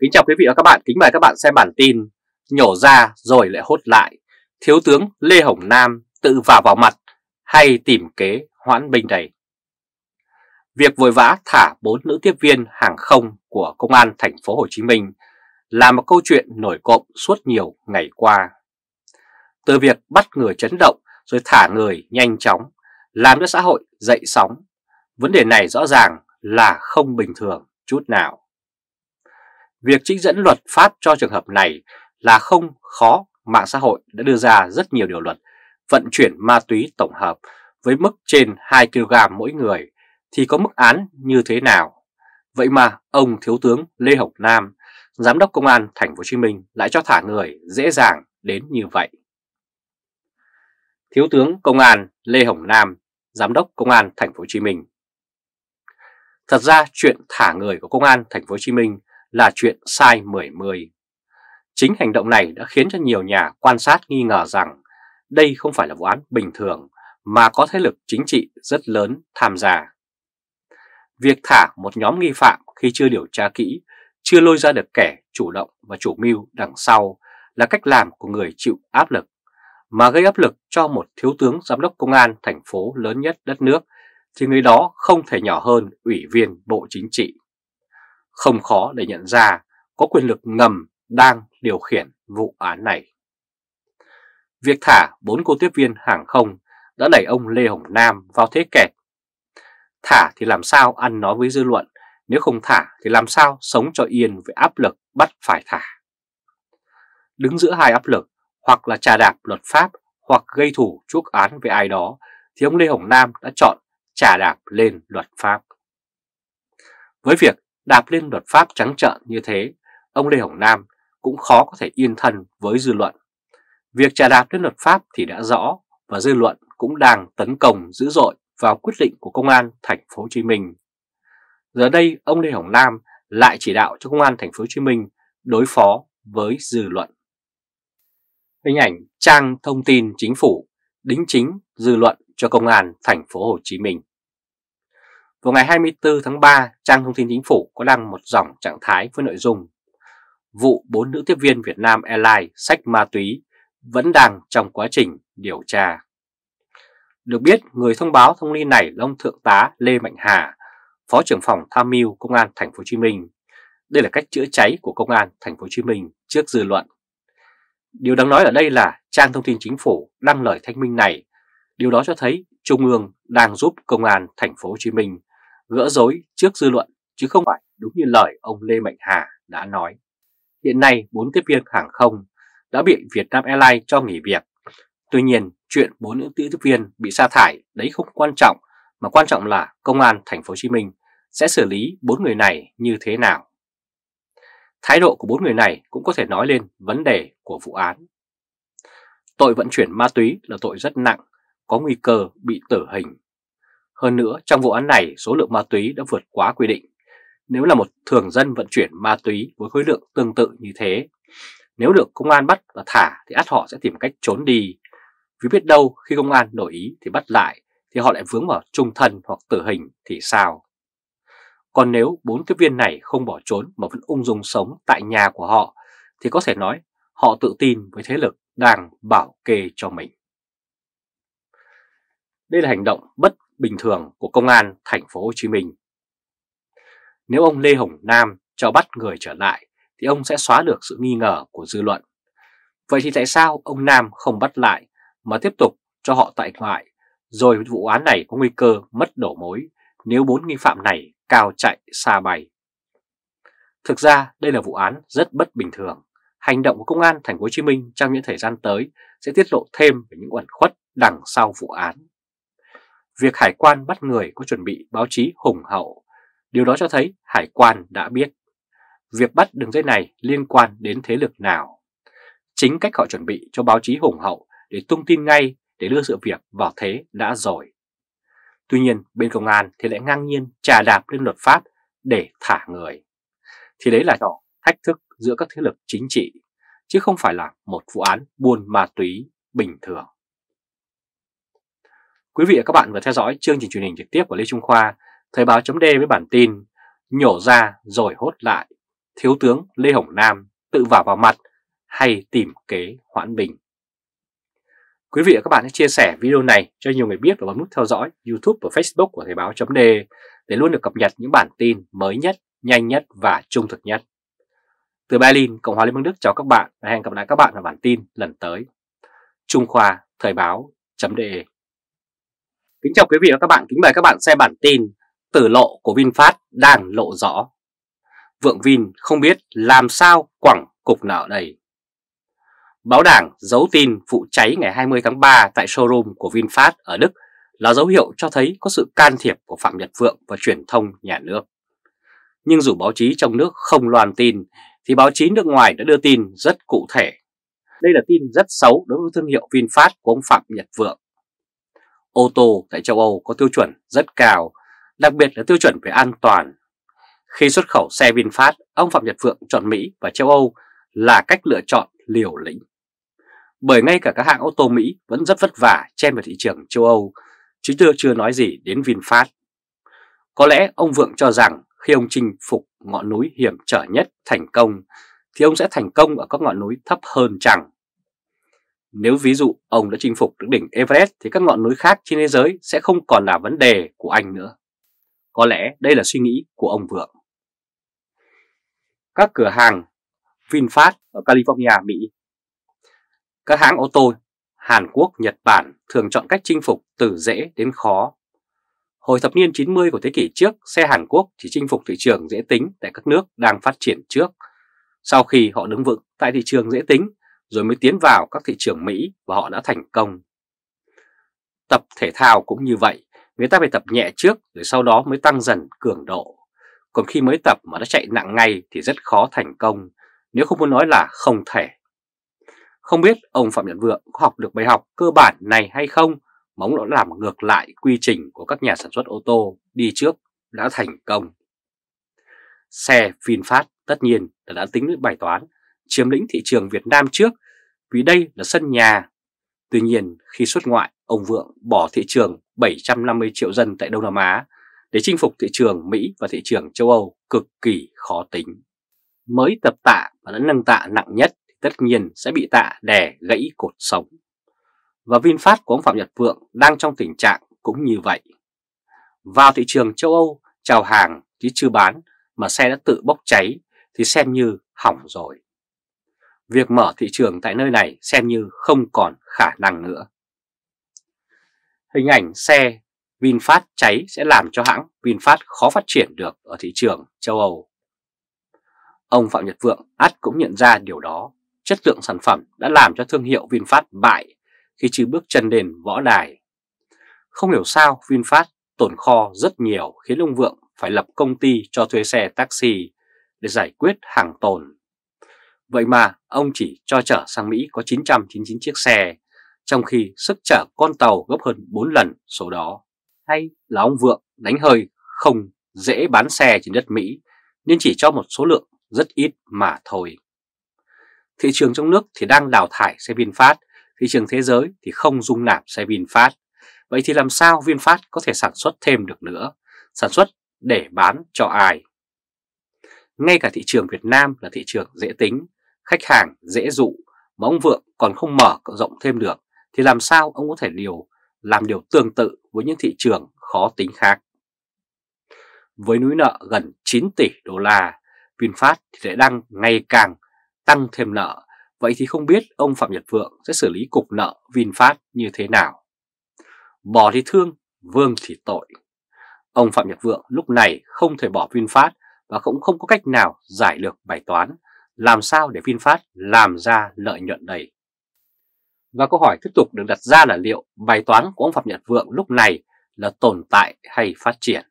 Kính chào quý vị và các bạn, kính mời các bạn xem bản tin Nhổ ra rồi lại hốt lại Thiếu tướng Lê Hồng Nam tự vào vào mặt hay tìm kế hoãn binh đầy Việc vội vã thả bốn nữ tiếp viên hàng không của Công an thành phố Hồ Chí Minh là một câu chuyện nổi cộm suốt nhiều ngày qua. Từ việc bắt người chấn động rồi thả người nhanh chóng, làm cho xã hội dậy sóng, vấn đề này rõ ràng là không bình thường chút nào. Việc trích dẫn luật pháp cho trường hợp này là không khó, mạng xã hội đã đưa ra rất nhiều điều luật vận chuyển ma túy tổng hợp với mức trên 2 kg mỗi người thì có mức án như thế nào? Vậy mà ông Thiếu tướng Lê Hồng Nam, Giám đốc Công an Thành phố Hồ Chí Minh lại cho thả người dễ dàng đến như vậy. Thiếu tướng Công an Lê Hồng Nam, Giám đốc Công an Thành phố Hồ Chí Minh. Thật ra chuyện thả người của Công an Thành phố Hồ Chí Minh là chuyện sai mười mười. Chính hành động này đã khiến cho nhiều nhà quan sát nghi ngờ rằng đây không phải là vụ án bình thường mà có thế lực chính trị rất lớn tham gia. Việc thả một nhóm nghi phạm khi chưa điều tra kỹ, chưa lôi ra được kẻ chủ động và chủ mưu đằng sau là cách làm của người chịu áp lực, mà gây áp lực cho một thiếu tướng giám đốc công an thành phố lớn nhất đất nước thì người đó không thể nhỏ hơn ủy viên Bộ Chính trị. Không khó để nhận ra có quyền lực ngầm đang điều khiển vụ án này. Việc thả bốn cô tiếp viên hàng không đã đẩy ông Lê Hồng Nam vào thế kẹt. Thả thì làm sao ăn nói với dư luận, nếu không thả thì làm sao sống cho yên với áp lực bắt phải thả. Đứng giữa hai áp lực, hoặc là trà đạp luật pháp hoặc gây thủ chuốc án với ai đó, thì ông Lê Hồng Nam đã chọn trà đạp lên luật pháp. Với việc đạp lên luật pháp trắng trợn như thế, ông Lê Hồng Nam cũng khó có thể yên thân với dư luận. Việc trà đạp lên luật pháp thì đã rõ và dư luận cũng đang tấn công dữ dội vào quyết định của công an thành phố Hồ Chí Minh. Giờ đây ông Lê Hồng Nam lại chỉ đạo cho công an thành phố Hồ Chí Minh đối phó với dư luận. Hình ảnh trang thông tin chính phủ đính chính dư luận cho công an thành phố Hồ Chí Minh. Vào ngày 24 tháng 3, trang thông tin chính phủ có đăng một dòng trạng thái với nội dung Vụ bốn nữ tiếp viên Việt Nam Airlines sách ma túy vẫn đang trong quá trình điều tra. Được biết, người thông báo thông tin này là ông Thượng tá Lê Mạnh Hà, Phó trưởng phòng tham mưu Công an Thành phố Hồ Chí Minh. Đây là cách chữa cháy của Công an Thành phố Hồ Chí Minh trước dư luận. Điều đáng nói ở đây là trang thông tin chính phủ đăng lời thanh minh này. Điều đó cho thấy Trung ương đang giúp Công an Thành phố Hồ Chí Minh gỡ rối trước dư luận chứ không phải đúng như lời ông Lê Mạnh Hà đã nói. Hiện nay, bốn tiếp viên hàng không đã bị Vietnam Airlines cho nghỉ việc. Tuy nhiên, chuyện bốn nữ tiếp viên bị sa thải đấy không quan trọng, mà quan trọng là công an thành phố Hồ Chí Minh sẽ xử lý bốn người này như thế nào. Thái độ của bốn người này cũng có thể nói lên vấn đề của vụ án. Tội vận chuyển ma túy là tội rất nặng, có nguy cơ bị tử hình hơn nữa, trong vụ án này, số lượng ma túy đã vượt quá quy định. Nếu là một thường dân vận chuyển ma túy với khối lượng tương tự như thế, nếu được công an bắt và thả thì át họ sẽ tìm cách trốn đi. Vì biết đâu khi công an đổi ý thì bắt lại thì họ lại vướng vào trung thân hoặc tử hình thì sao? Còn nếu bốn tiếp viên này không bỏ trốn mà vẫn ung dung sống tại nhà của họ thì có thể nói họ tự tin với thế lực đang bảo kê cho mình. Đây là hành động bất bình thường của công an thành phố Hồ Chí Minh. Nếu ông Lê Hồng Nam cho bắt người trở lại, thì ông sẽ xóa được sự nghi ngờ của dư luận. Vậy thì tại sao ông Nam không bắt lại mà tiếp tục cho họ tại ngoại, rồi vụ án này có nguy cơ mất đổ mối nếu bốn nghi phạm này cao chạy xa bay. Thực ra, đây là vụ án rất bất bình thường. Hành động của công an thành phố Hồ Chí Minh trong những thời gian tới sẽ tiết lộ thêm về những uẩn khuất đằng sau vụ án. Việc hải quan bắt người có chuẩn bị báo chí hùng hậu. Điều đó cho thấy hải quan đã biết việc bắt đường dây này liên quan đến thế lực nào. Chính cách họ chuẩn bị cho báo chí hùng hậu để tung tin ngay để đưa sự việc vào thế đã rồi. Tuy nhiên bên công an thì lại ngang nhiên trà đạp lên luật pháp để thả người. Thì đấy là trò thách thức giữa các thế lực chính trị, chứ không phải là một vụ án buôn ma túy bình thường. Quý vị và các bạn vừa theo dõi chương trình truyền hình trực tiếp của Lê Trung Khoa, Thời báo chấm với bản tin Nhổ ra rồi hốt lại, Thiếu tướng Lê Hồng Nam tự vào vào mặt hay tìm kế hoãn bình. Quý vị và các bạn hãy chia sẻ video này cho nhiều người biết và bấm nút theo dõi YouTube và Facebook của Thời báo chấm để luôn được cập nhật những bản tin mới nhất, nhanh nhất và trung thực nhất. Từ Berlin, Cộng hòa Liên bang Đức chào các bạn và hẹn gặp lại các bạn ở bản tin lần tới. Trung Khoa Thời báo .de Kính chào quý vị và các bạn, kính mời các bạn xem bản tin Tử lộ của VinFast đang lộ rõ. Vượng Vin không biết làm sao quẳng cục nợ đầy. Báo đảng giấu tin vụ cháy ngày 20 tháng 3 tại showroom của VinFast ở Đức là dấu hiệu cho thấy có sự can thiệp của Phạm Nhật Vượng và truyền thông nhà nước. Nhưng dù báo chí trong nước không loan tin, thì báo chí nước ngoài đã đưa tin rất cụ thể. Đây là tin rất xấu đối với thương hiệu VinFast của ông Phạm Nhật Vượng. Ô tô tại châu Âu có tiêu chuẩn rất cao, đặc biệt là tiêu chuẩn về an toàn. Khi xuất khẩu xe VinFast, ông Phạm Nhật Vượng chọn Mỹ và châu Âu là cách lựa chọn liều lĩnh bởi ngay cả các hãng ô tô Mỹ vẫn rất vất vả chen vào thị trường châu Âu, chứ chưa chưa nói gì đến VinFast. Có lẽ ông Vượng cho rằng khi ông chinh phục ngọn núi hiểm trở nhất thành công, thì ông sẽ thành công ở các ngọn núi thấp hơn chẳng. Nếu ví dụ ông đã chinh phục được đỉnh Everest thì các ngọn núi khác trên thế giới sẽ không còn là vấn đề của anh nữa. Có lẽ đây là suy nghĩ của ông Vượng. Các cửa hàng VinFast ở California, Mỹ các hãng ô tô Hàn Quốc, Nhật Bản thường chọn cách chinh phục từ dễ đến khó. Hồi thập niên 90 của thế kỷ trước, xe Hàn Quốc chỉ chinh phục thị trường dễ tính tại các nước đang phát triển trước. Sau khi họ đứng vững tại thị trường dễ tính, rồi mới tiến vào các thị trường Mỹ và họ đã thành công. Tập thể thao cũng như vậy, người ta phải tập nhẹ trước rồi sau đó mới tăng dần cường độ. Còn khi mới tập mà đã chạy nặng ngay thì rất khó thành công, nếu không muốn nói là không thể. Không biết ông Phạm Nhật Vượng có học được bài học cơ bản này hay không mà ông đã làm ngược lại quy trình của các nhà sản xuất ô tô đi trước đã thành công. Xe VinFast tất nhiên là đã tính đến bài toán chiếm lĩnh thị trường Việt Nam trước vì đây là sân nhà. Tuy nhiên khi xuất ngoại, ông Vượng bỏ thị trường 750 triệu dân tại Đông Nam Á để chinh phục thị trường Mỹ và thị trường châu Âu cực kỳ khó tính. Mới tập tạ và đã nâng tạ nặng nhất tất nhiên sẽ bị tạ đè gãy cột sống. Và VinFast của ông Phạm Nhật Vượng đang trong tình trạng cũng như vậy. Vào thị trường châu Âu chào hàng chứ chưa bán mà xe đã tự bốc cháy thì xem như hỏng rồi. Việc mở thị trường tại nơi này xem như không còn khả năng nữa. Hình ảnh xe VinFast cháy sẽ làm cho hãng VinFast khó phát triển được ở thị trường châu Âu. Ông Phạm Nhật Vượng ắt cũng nhận ra điều đó chất lượng sản phẩm đã làm cho thương hiệu VinFast bại khi chưa bước chân lên võ đài. Không hiểu sao VinFast tổn kho rất nhiều khiến ông Vượng phải lập công ty cho thuê xe taxi để giải quyết hàng tồn. Vậy mà ông chỉ cho chở sang Mỹ có 999 chiếc xe, trong khi sức chở con tàu gấp hơn 4 lần số đó. Hay là ông Vượng đánh hơi không dễ bán xe trên đất Mỹ nên chỉ cho một số lượng rất ít mà thôi. Thị trường trong nước thì đang đào thải xe VinFast, thị trường thế giới thì không dung nạp xe VinFast. Vậy thì làm sao VinFast có thể sản xuất thêm được nữa, sản xuất để bán cho ai? Ngay cả thị trường Việt Nam là thị trường dễ tính, khách hàng dễ dụ mà ông Vượng còn không mở rộng thêm được thì làm sao ông có thể điều làm điều tương tự với những thị trường khó tính khác. Với núi nợ gần 9 tỷ đô la, VinFast thì lại đang ngày càng tăng thêm nợ, vậy thì không biết ông Phạm Nhật Vượng sẽ xử lý cục nợ VinFast như thế nào? Bò thì thương, vương thì tội. Ông Phạm Nhật Vượng lúc này không thể bỏ VinFast và cũng không có cách nào giải được bài toán làm sao để VinFast làm ra lợi nhuận đầy. Và câu hỏi tiếp tục được đặt ra là liệu bài toán của ông Phạm Nhật Vượng lúc này là tồn tại hay phát triển?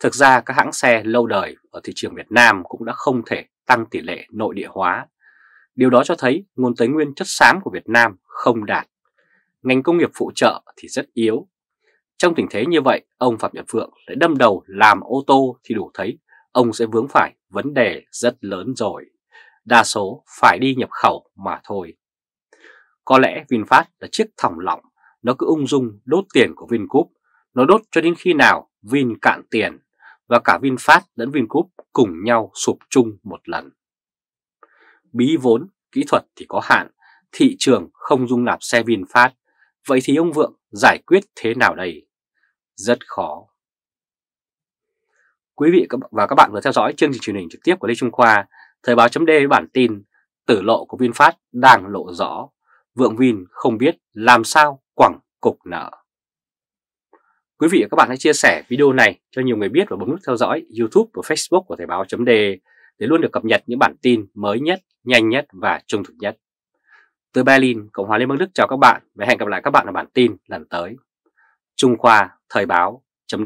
Thực ra các hãng xe lâu đời ở thị trường Việt Nam cũng đã không thể tăng tỷ lệ nội địa hóa. Điều đó cho thấy nguồn tài nguyên chất xám của Việt Nam không đạt. Ngành công nghiệp phụ trợ thì rất yếu. Trong tình thế như vậy, ông Phạm Nhật Vượng lại đâm đầu làm ô tô thì đủ thấy ông sẽ vướng phải vấn đề rất lớn rồi. Đa số phải đi nhập khẩu mà thôi. Có lẽ VinFast là chiếc thòng lọng, nó cứ ung dung đốt tiền của Vingroup, nó đốt cho đến khi nào Vin cạn tiền, và cả VinFast lẫn Vingroup cùng nhau sụp chung một lần. Bí vốn, kỹ thuật thì có hạn, thị trường không dung nạp xe VinFast, vậy thì ông Vượng giải quyết thế nào đây? Rất khó. Quý vị và các bạn vừa theo dõi chương trình truyền hình trực tiếp của Lê Trung Khoa, Thời báo chấm với bản tin Tử lộ của VinFast đang lộ rõ, Vượng Vin không biết làm sao quẳng cục nợ. Quý vị và các bạn hãy chia sẻ video này cho nhiều người biết và bấm nút theo dõi YouTube và Facebook của Thời báo chấm để luôn được cập nhật những bản tin mới nhất, nhanh nhất và trung thực nhất. Từ Berlin, Cộng hòa Liên bang Đức chào các bạn và hẹn gặp lại các bạn ở bản tin lần tới. Trung Khoa Thời báo chấm